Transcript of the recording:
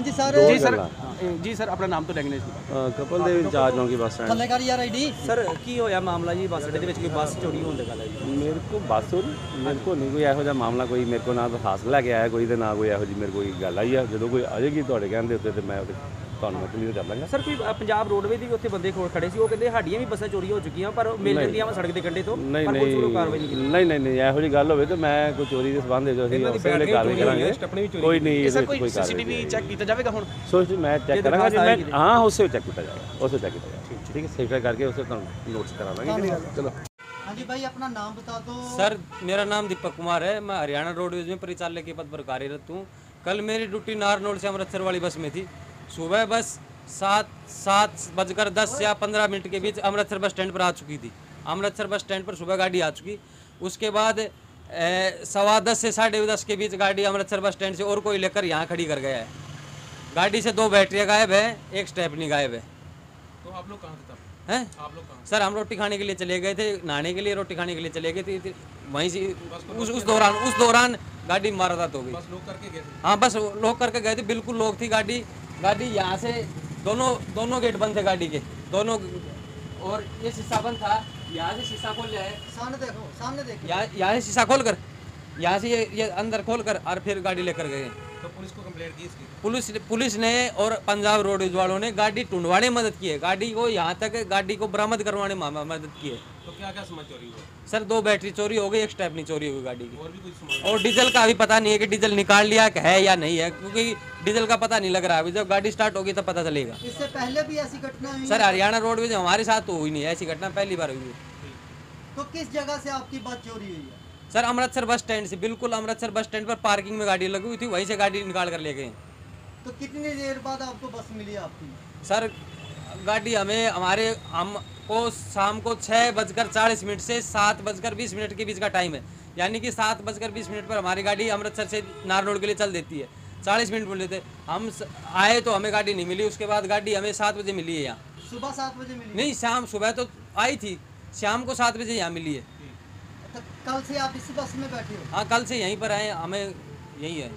ਹਾਂਜੀ ਸਰ। ਦੋ ਜੀ ਸਰ ਗੱਲਾਂ। ਜੀ ਸਰ ਆਪਣਾ ਨਾਮ ਤੋਂ ਲੈਂਗੁਏਜ ਅ, ਕਪਲ ਦੇ ਇੰਚਾਰਜ ਨੌਕੀ ਬੱਸ ਸਟੈਂਡ। ਥੱਲੇ ਕਰ ਯਾਰ ਆਈਡੀ ਸਰ ਕੀ ਹੋਇਆ ਮਾਮਲਾ ਜੀ? ਬੱਸ ਅੱਡੇ ਦੇ ਵਿੱਚ ਕੋਈ ਬੱਸ ਚੋਰੀ ਹੋਣ ਦੀ ਗੱਲ ਹੈ ਜੀ ਮੇਰੇ ਕੋ ਬੱਸ ਹੋ ਮੇਰੇ ਕੋ ਨਹੀਂ ਕੋਈ ਇਹੋ ਜਿਹਾ ਮਾਮਲਾ ਕੋਈ ਮੇਰੇ ਕੋ ਨਾ ਹਾਸਲ ਲੈ ਕੇ ਆਇਆ ਕੋਈ ਤੇ ਨਾ ਕੋਈ ਇਹੋ ਜਿਹੀ ਮੇਰੇ ਕੋਈ ਗੱਲ ਆਈ ਆ। ਜਦੋਂ ਕੋਈ ਆਜੇਗੀ ਤੁਹਾਡੇ ਕਹਿਣ ਦੇ ਉੱਤੇ ਤੇ ਮੈਂ ਉਹਦੇ ਤੁਹਾਨੂੰ ਮੈਂ ਕਲੀਅਰ ਕਰ ਲਾਂਗਾ ਸਰ ਕੋਈ ਅ, ਪੰਜਾਬ ਰੋਡਵੇ ਦੀ ਵੀ ਉੱਥੇ ਬੰਦੇ ਖੋਲ ਖੜੇ ਸੀ ਉਹ ਕਹਿੰਦੇ ਸਾਡੀਆਂ ਵੀ ਬੱਸਾਂ ਚੋਰੀ ਹੋ ਚੁੱਕੀਆਂ ਪਰ ਉਹ ਮਿਲ ਜਾਂਦੀਆਂ ਵਾ ਸੜਕ ਦੇ ਕੰਢੇ ਤੋਂ ਨਹੀਂ ਪਰ ਨਹੀਂ ਪੁਲਿਸ ਵੱਲੋਂ ਕਾਰਵਾਈ ਨਹੀਂ ਕੀਤੀ ਨਹੀਂ ਨਹੀਂ ਨਹੀਂ ਇਹੋ ਜਿਹੀ ਗੱਲ ਹੋਵੇ ਤੇ ਮੈਂ ਕੋਈ ਚੋਰੀ ਦੇ ਸੰਬੰਧ ਵਿੱਚ ਅਸੀਂ ਉਸੇ ਵੇਲੇ ਕਾਰਵਾਈ ਕਰਾਂਗੇ ਕੋਈ ਨਹੀਂ ਇਹਦੇ ਸਰ ਵਿੱਚ ਕੋਈ ਕੋਈ ਸੀਸੀਟੀਵੀ ਕਾਰਵਾਈ ਚੈੱਕ ਕੀਤਾ ਜਾਵੇਗਾ ਹੁਣ ਸੋ ਮੈਂ ਚੈੱਕ ਕਰਾਂਗਾ ਜੀ ਮੈਂ ਹਾਂ ਉਸੇ ਚੈੱਕ ਕੀਤਾ ਜਾਏਗਾ ਉਸੇ ਚੈੱਕ ਕੀਤਾ ਜਾਏਗਾ ਠੀਕ ਹੈ ਸੈਕਟਰ ਕਰਕੇ ਉਸੇ ਤੁਹਾਨੂੰ ਨੋਟਿਸ ਕਰਾ ਦਾਂਗੇ ਚਲੋ ਹਾਂਜੀ भाई अपना नाम बता दो सर मेरा नाम दीपक कुमार है मैं हरियाणा रोडवेज में परिचालक के पद पर कार्यरत हूँ कल मेरी ड्यूटी नारनौल से अमृतसर वाली बस में थी सुबह बस सात सात बजकर दस या पंद्रह मिनट के बीच अमृतसर बस स्टैंड पर आ चुकी थी। अमृतसर बस स्टैंड पर सुबह गाड़ी आ चुकी। उसके बाद सवा दस से साढ़े दस के बीच गाड़ी अमृतसर बस स्टैंड से और कोई लेकर यहाँ खड़ी कर गया है। गाड़ी से दो बैटरियाँ गायब है एक स्टेपनी गायब है। तो आप लोग कहाँ थे हैं? आप लोग सर हम रोटी खाने के लिए चले गए थे नहाने के लिए रोटी खाने के लिए चले गए थे वहीं से उस उस दौरान उस दौरान गाड़ी मारदात हो गई। बस लोग करके गए थे? हाँ बस लॉक करके गए थे बिल्कुल लॉक थी गाड़ी। गाड़ी यहाँ से दोनों दोनों गेट बंद थे गाड़ी के। दोनों और ये शीशा बंद था। यहाँ से शीशा खोल लिया है सामने देखो सामने देखो। यहाँ यहाँ से शीशा खोल कर यहाँ से ये ये अंदर खोल कर और फिर गाड़ी लेकर गए। तो पुलिस को कंप्लेंट की इसकी? पुलिस पुलिस ने और पंजाब रोडवेज़ वालों ने गाड़ी ढूंढवाने में मदद की है। गाड़ी को यहाँ तक गाड़ी को बरामद करवाने में मदद की है। तो क्या क्या सामान चोरी हुआ सर दो बैटरी चोरी हो गई एक स्टेपनी चोरी हो गई गाड़ी की। और भी कुछ और डीजल का अभी पता नहीं है कि डीजल निकाल लिया है या नहीं है क्योंकि डीजल का पता नहीं लग रहा। है अभी जब गाड़ी स्टार्ट होगी तब पता चलेगा। इससे पहले भी ऐसी घटना सर हरियाणा रोडवेज़ हमारे साथ तो हुई नहीं। है, ऐसी घटना पहली बार हुई है। तो किस जगह से आपकी बस चोरी हुई है? सर अमृतसर बस स्टैंड से। बिल्कुल अमृतसर बस स्टैंड पर पार्किंग में गाड़ी लगी हुई थी। वहीं से गाड़ी निकाल कर ले गए। तो कितनी देर बाद आपको बस मिली आपकी? सर गाड़ी हमें हमारे हम को शाम को छः बजकर चालीस मिनट से सात बजकर बीस मिनट के बीच का टाइम है। यानी कि सात बजकर बीस मिनट पर हमारी गाड़ी अमृतसर से नार रोड के लिए चल देती है। चालीस मिनट बोले थे। हम आए तो हमें गाड़ी नहीं मिली उसके बाद गाड़ी हमें सात बजे मिली है यहाँ। सुबह सात बजे मिली? नहीं शाम सुबह तो आई थी। शाम को सात बजे यहाँ मिली है। तो कल से आप इसी बस में बैठे हो? हाँ कल से यहीं पर आए हमें यहीं है